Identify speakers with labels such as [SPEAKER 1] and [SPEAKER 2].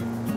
[SPEAKER 1] Mm-hmm.